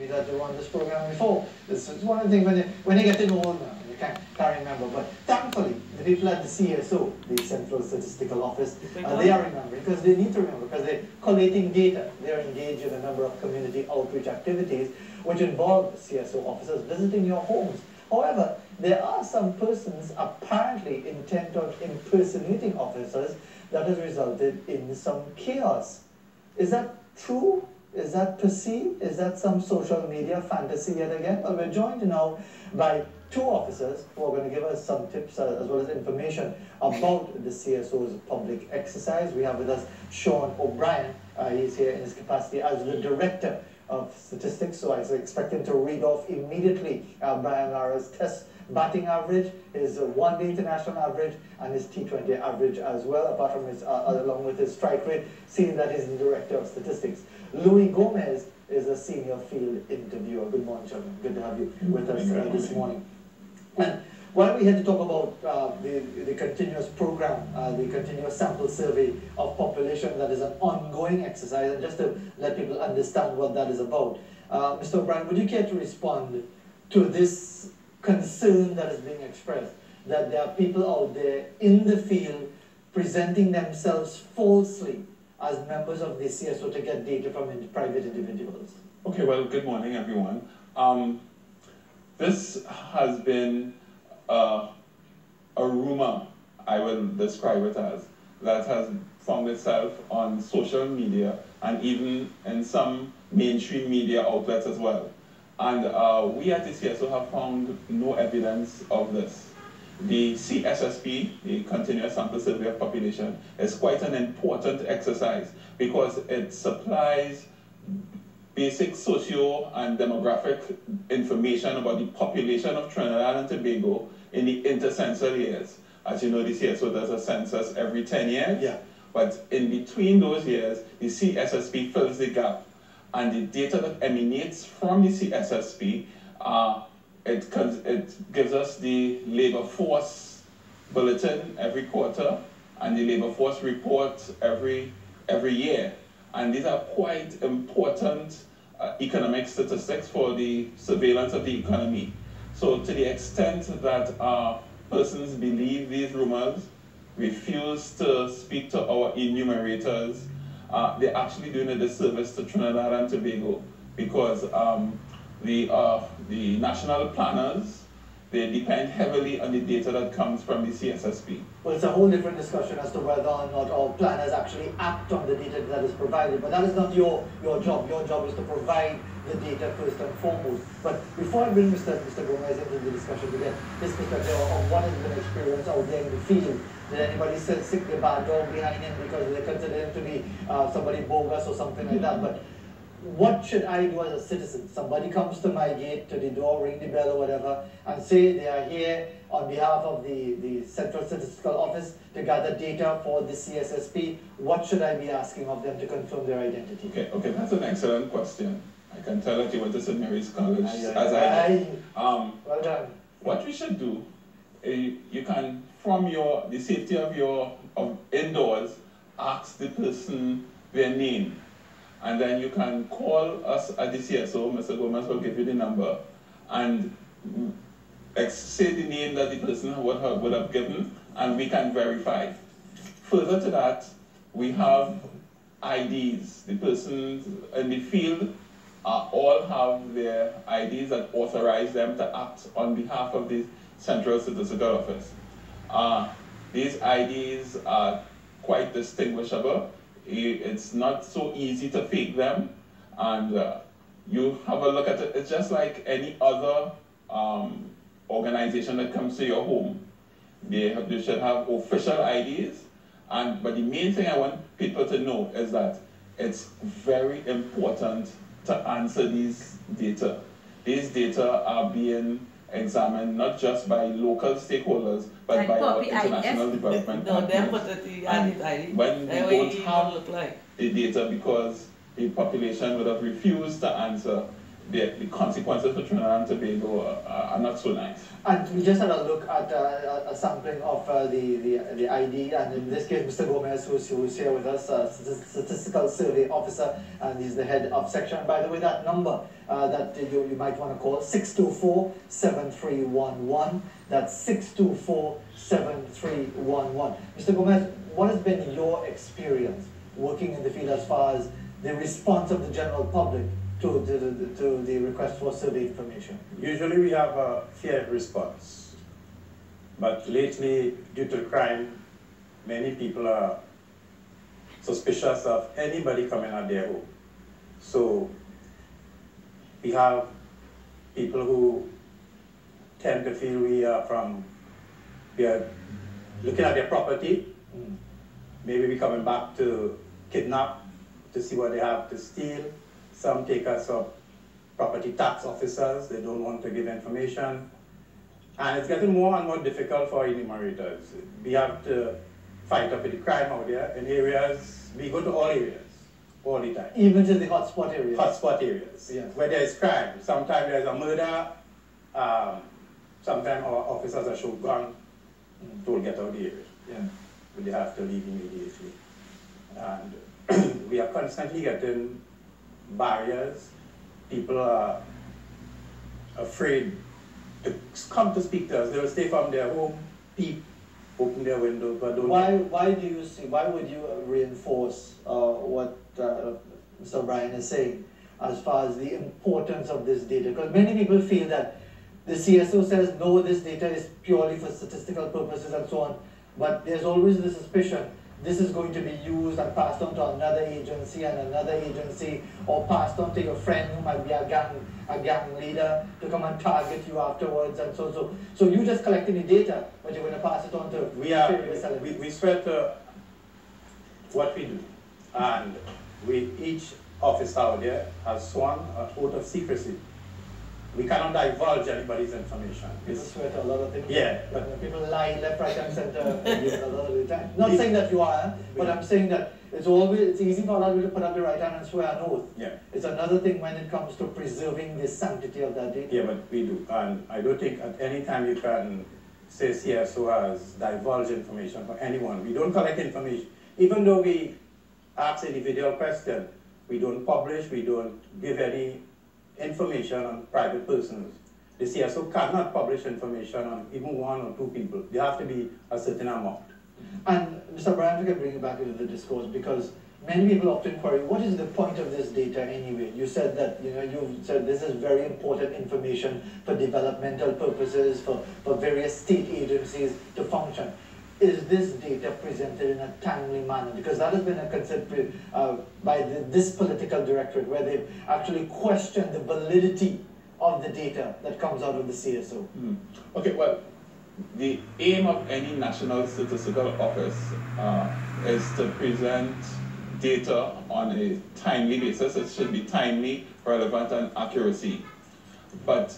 we to run this program before. This is one of the things when you, when you get old now, you can't, can't remember. But thankfully, the people at the CSO, the Central Statistical Office, uh, they are remembering because they need to remember because they're collating data. They're engaged in a number of community outreach activities which involve CSO officers visiting your homes. However, there are some persons apparently intent on impersonating officers that has resulted in some chaos. Is that true? Is that perceived? Is that some social media fantasy yet again? Well, we're joined now by two officers who are going to give us some tips uh, as well as information about the CSO's public exercise. We have with us Sean O'Brien. Uh, he's here in his capacity as the Director of Statistics, so I expect him to read off immediately uh, Brian Lara's test batting average, his one-day international average, and his T20 average as well, apart from his, uh, uh, along with his strike rate, seeing that he's the Director of Statistics. Louis Gomez is a senior field interviewer. Good morning, gentlemen. Good to have you with us uh, this morning. And while we had to talk about uh, the, the continuous program, uh, the continuous sample survey of population that is an ongoing exercise, and just to let people understand what that is about, uh, Mr. O'Brien, would you care to respond to this concern that is being expressed, that there are people out there in the field presenting themselves falsely as members of the CSO to get data from private individuals? Okay, well, good morning, everyone. Um, this has been uh, a rumor, I will describe it as, that has found itself on social media and even in some mainstream media outlets as well. And uh, we at the CSO have found no evidence of this. The CSSP, the Continuous Sample Survey of Population, is quite an important exercise because it supplies basic socio and demographic information about the population of Trinidad and Tobago in the intercensal years. As you know, the CSO does a census every 10 years. Yeah. But in between those years, the CSSP fills the gap. And the data that emanates from the CSSP, uh, it, it gives us the labor force bulletin every quarter and the labor force report every, every year. And these are quite important uh, economic statistics for the surveillance of the economy. So to the extent that uh, persons believe these rumors, refuse to speak to our enumerators, uh, they're actually doing a disservice to Trinidad and Tobago because um, the, uh, the national planners they depend heavily on the data that comes from the CSSP. Well, it's a whole different discussion as to whether or not all planners actually act on the data that is provided, but that is not your, your job. Your job is to provide the data first and foremost. But before I bring Mr. Mr. Gomez into the discussion to get his perspective on what has been experienced out there in the field, anybody sick the bad dog behind him because they consider him to be uh, somebody bogus or something like that? But what should I do as a citizen? Somebody comes to my gate, to the door, ring the bell or whatever, and say they are here on behalf of the, the Central Statistical Office to gather data for the CSSP. What should I be asking of them to confirm their identity? Okay, okay, that's an excellent question. I can tell that you went to St. Mary's College, aye, as I did. Um, well done. What we should do, uh, you can, from your the safety of your of indoors, ask the person their name and then you can call us at the CSO, Mr. Gomez will give you the number, and say the name that the person would have, would have given, and we can verify. Further to that, we have IDs. The persons in the field uh, all have their IDs that authorize them to act on behalf of the Central Statistical Office. Uh, these IDs are quite distinguishable it's not so easy to fake them. And uh, you have a look at it, it's just like any other um, organization that comes to your home. They, have, they should have official IDs. And, but the main thing I want people to know is that it's very important to answer these data. These data are being examined not just by local stakeholders, but and by our international IF, development no, partners. The, and when we don't have like. the data because the population would have refused to answer, the, the consequences for Trinidad and Tobago are, are, not so nice. And we just had a look at uh, a sampling of uh, the, the, the ID, and in this case, Mr. Gomez, who's, who's here with us, uh, statistical survey officer, and he's the head of section. And by the way, that number uh, that you, you might want to call 624-7311. That's 624-7311. Mr. Gomez, what has been your experience working in the field as far as the response of the general public to the, to, the request for survey information? Usually we have a fair response. But lately, due to crime, many people are suspicious of anybody coming at their home. So we have people who tend to feel we are from, we are looking at their property, mm. maybe we coming back to kidnap, to see what they have to steal, some take us up property tax officers, they don't want to give information. And it's getting more and more difficult for enumerators. We have to fight up with the crime out there in areas, we go to all areas, all the time. Even to the hotspot areas? Hotspot areas, yes. Where there is crime. Sometimes there's a murder, um, sometimes our officers are shot gun, mm. to get out of the area. Yeah. But they have to leave immediately. And we are constantly getting barriers. People are afraid to come to speak to us. They'll stay from their home, peep, open their window, but don't. Why? Why do you see? Why would you reinforce uh, what uh, Mr. Brian is saying, as far as the importance of this data? Because many people feel that the CSO says no, this data is purely for statistical purposes and so on, but there's always the suspicion this is going to be used and passed on to another agency and another agency or passed on to your friend who might be a gang, a gang leader to come and target you afterwards and so so. So you just collecting the data, but you're going to pass it on to we are we, we swear to uh, what we do, and we each office out there has sworn an oath of secrecy we cannot divulge anybody's information. People swear to a lot of things. Yeah. But people lie left, right, and center a lot of the time. Not saying that you are, but I'm saying that it's always it's easy for a lot of people to put up the right hand and swear an oath. Yeah. It's another thing when it comes to preserving the sanctity of that data. Yeah, but we do. And I don't think at any time you can say CSO has divulged information for anyone. We don't collect information. Even though we ask individual question, we don't publish, we don't give any information on private persons. The CSO cannot publish information on even one or two people. They have to be a certain amount. Mm-hmm. And Mr. Brian, we can bring you back into the discourse because many people often query, what is the point of this data anyway? You said that, you know, you said this is very important information for developmental purposes, for, for various state agencies to function is this data presented in a timely manner? Because that has been a concern uh, by the, this political directorate where they've actually questioned the validity of the data that comes out of the CSO. Mm. Okay, well, the aim of any national statistical office uh, is to present data on a timely basis. It should be timely, relevant, and accuracy. But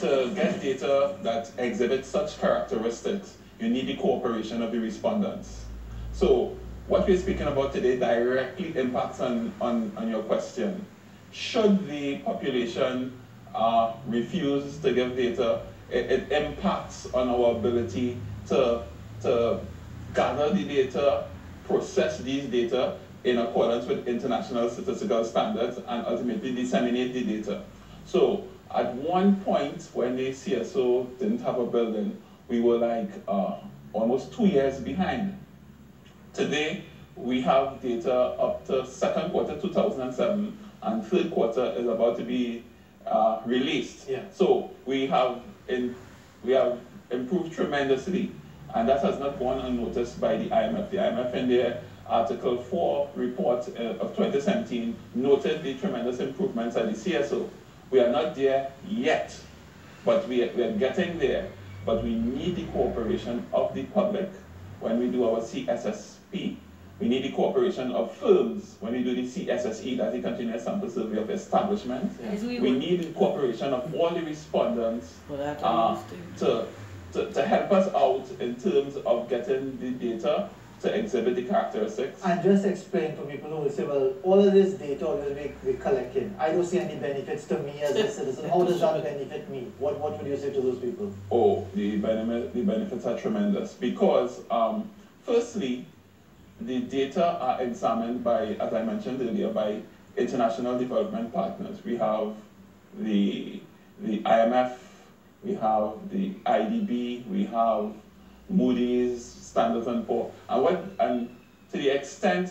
to get data that exhibits such characteristics, you need the cooperation of the respondents. So what we're speaking about today directly impacts on, on, on your question. Should the population uh, refuse to give data, it, it, impacts on our ability to, to gather the data, process these data in accordance with international statistical standards, and ultimately disseminate the data. So at one point when the CSO didn't have a building, we were like uh, almost two years behind. Today, we have data up to second quarter 2007 and third quarter is about to be uh, released. Yeah. So we have in, we have improved tremendously and that has not gone unnoticed by the IMF. The IMF in their Article 4 report uh, of 2017 noted the tremendous improvements at the CSO. We are not there yet, but we are, we are getting there but we need the cooperation of the public when we do our CSSP. We need the cooperation of firms when we do the CSSE, that's the Continuous Sample Survey of Establishments. We, we need the cooperation of all the respondents uh, to, to, to help us out in terms of getting the data to exhibit the characteristics. And just explain to people who will say, well, all of this data all we, we collecting, I don't see any benefits to me as a citizen. How does that benefit me? What, what would you say to those people? Oh, the, benefit, the benefits are tremendous because, um, firstly, the data are examined by, as I mentioned earlier, by international development partners. We have the, the IMF, we have the IDB, we have Moody's, Standard and Poor. And, what, and to the extent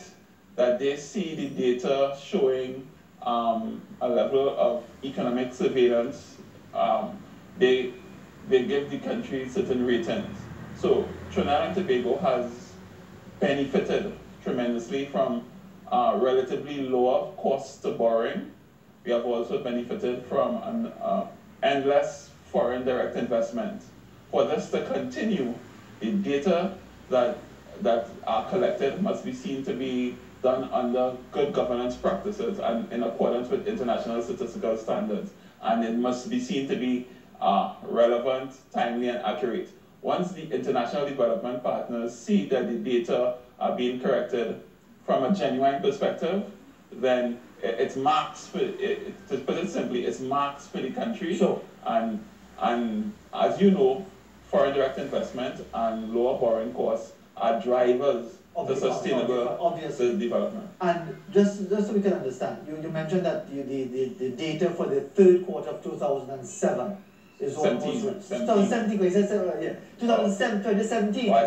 that they see the data showing um, a level of economic surveillance, um, they, they give the country certain ratings. So Trinidad and Tobago has benefited tremendously from uh, relatively lower cost to borrowing. We have also benefited from an uh, endless foreign direct investment. For this to continue, the data that, that are collected must be seen to be done under good governance practices and in accordance with international statistical standards. And it must be seen to be uh, relevant, timely, and accurate. Once the international development partners see that the data are being corrected from a genuine perspective, then it's marks for, it, to put it simply, it's marks for the country. Sure. And, and as you know, foreign direct investment and lower borrowing costs are drivers of to sustainable obviously. development. And just, just so we can understand, you, you mentioned that the, the, the, the data for the third quarter of 2007 is almost 2017, yeah, 2007, 2017. Why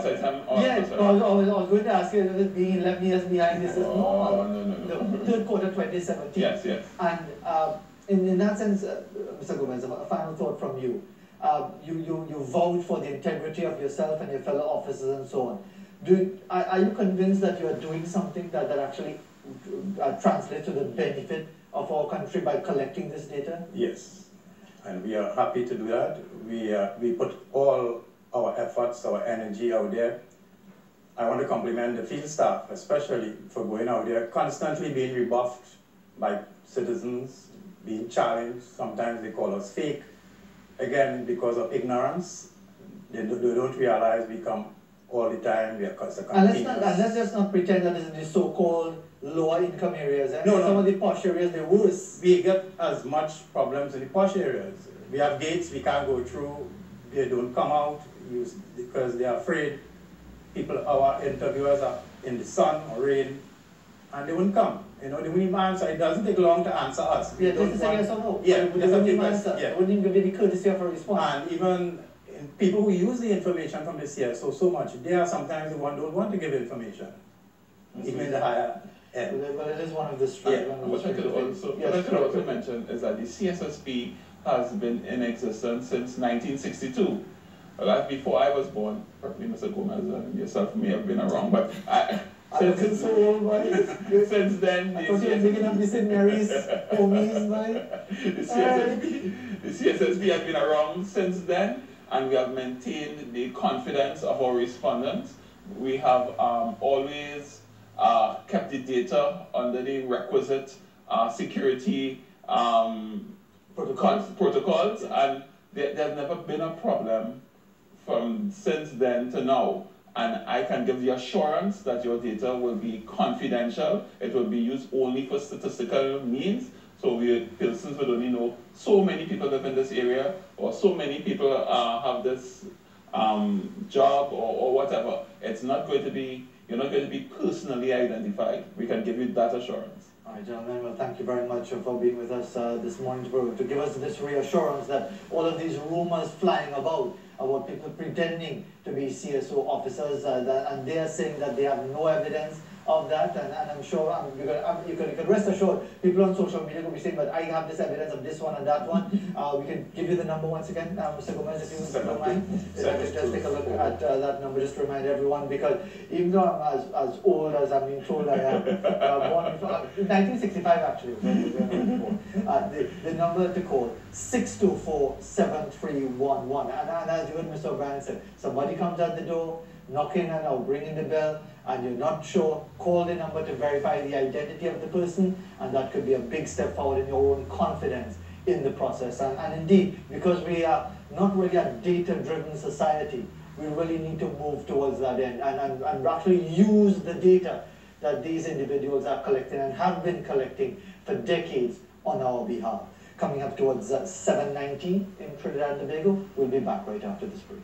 Yeah, I was, I, was, I was going to ask you, if being 11 years behind this is oh, normal. No, no, no. The third quarter 2017. Yes, yes. And uh, in, in that sense, uh, Mr. Gomez, a final thought from you. Uh, you, you, you vouch for the integrity of yourself and your fellow officers and so on. Do, are, are you convinced that you are doing something that, that actually uh, translates to the benefit of our country by collecting this data? Yes and we are happy to do that. We, uh, we put all our efforts, our energy out there. I want to compliment the field staff, especially for going out there, constantly being rebuffed by citizens, being challenged. Sometimes they call us fake. Again, because of ignorance, they, they don't realize we come all the time. We are constantly. and let's, not, and let's just not pretend that this is the so-called lower income areas. Eh? No, no. Some of the posh areas, they're worse. We get as much problems in the posh areas. We have gates we can't go through. They don't come out because they are afraid. People, our interviewers are in the sun or rain, and they won't come. You know, they wouldn't even answer. It doesn't take long to answer us. We yeah, this is a yes or no. Yeah, they wouldn't even answer. Yeah. wouldn't even be the courtesy of a response. And even people who use the information from the CSO so much, they are sometimes the one don't want to give information. Even in the higher yeah. But it is one of the strengths. Yeah. What I could also, yes, what I could also mention is that the CSSP has been in existence since 1962. Well, that's before I was born. Probably Mr. Gomez and yourself may have been around, but I, since, so old, since then, I thought you were thinking of St. Mary's homies, man. The CSSP, the CSSP has been around since then, and we have maintained the confidence of our respondents. We have um, always uh, kept the data under the requisite uh, security um, protocols, protocols and there, there's never been a problem from since then to now. And I can give the assurance that your data will be confidential. It will be used only for statistical means. So we persons will only know so many people live in this area or so many people uh, have this um, job or, or whatever. It's not going to be you're not going to be personally identified. We can give you that assurance. All right, gentlemen, well, thank you very much for being with us uh, this morning to, to give us this reassurance that all of these rumors flying about about people pretending to be CSO officers uh, and they are saying that they have no evidence of that, and, and I'm sure um, you, can, um, you, can, you can rest assured people on social media will be saying, but I have this evidence of this one and that one. Uh, we can give you the number once again, uh, Mr. Gomez, if you don't mind. If I could just take a look at uh, that number, just to remind everyone, because even though I'm as, as old as I'm being told I am, uh, born in, 1965 uh, actually, uh, the, the number to call, 624-7311. And, and as you heard Mr. O'Brien said, somebody comes at the door, knocking and or ringing the bell, and you're not sure, call the number to verify the identity of the person, and that could be a big step forward in your own confidence in the process. And, and indeed, because we are not really a data-driven society, we really need to move towards that end and, and, and actually use the data that these individuals are collecting and have been collecting for decades on our behalf. Coming up towards uh, 7.19 in Trinidad and Tobago, we'll be back right after this break.